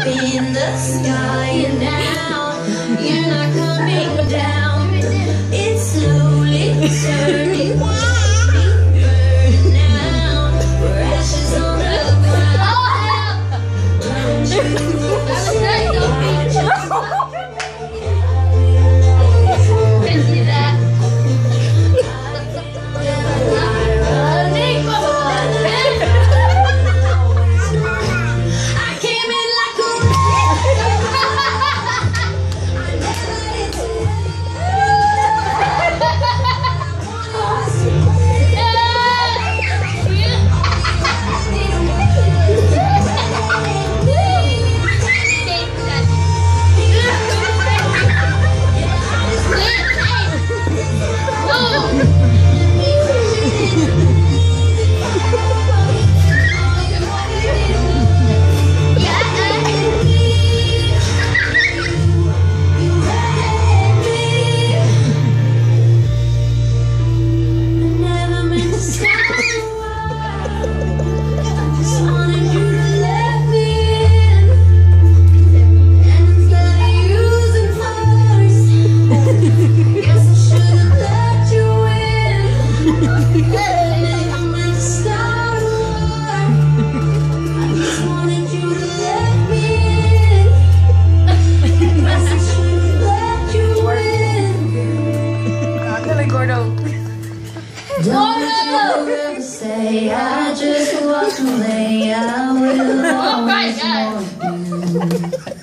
up in the sky and now. You're not coming silly, Gordo. Don't ever say I just walked away. I will oh always oh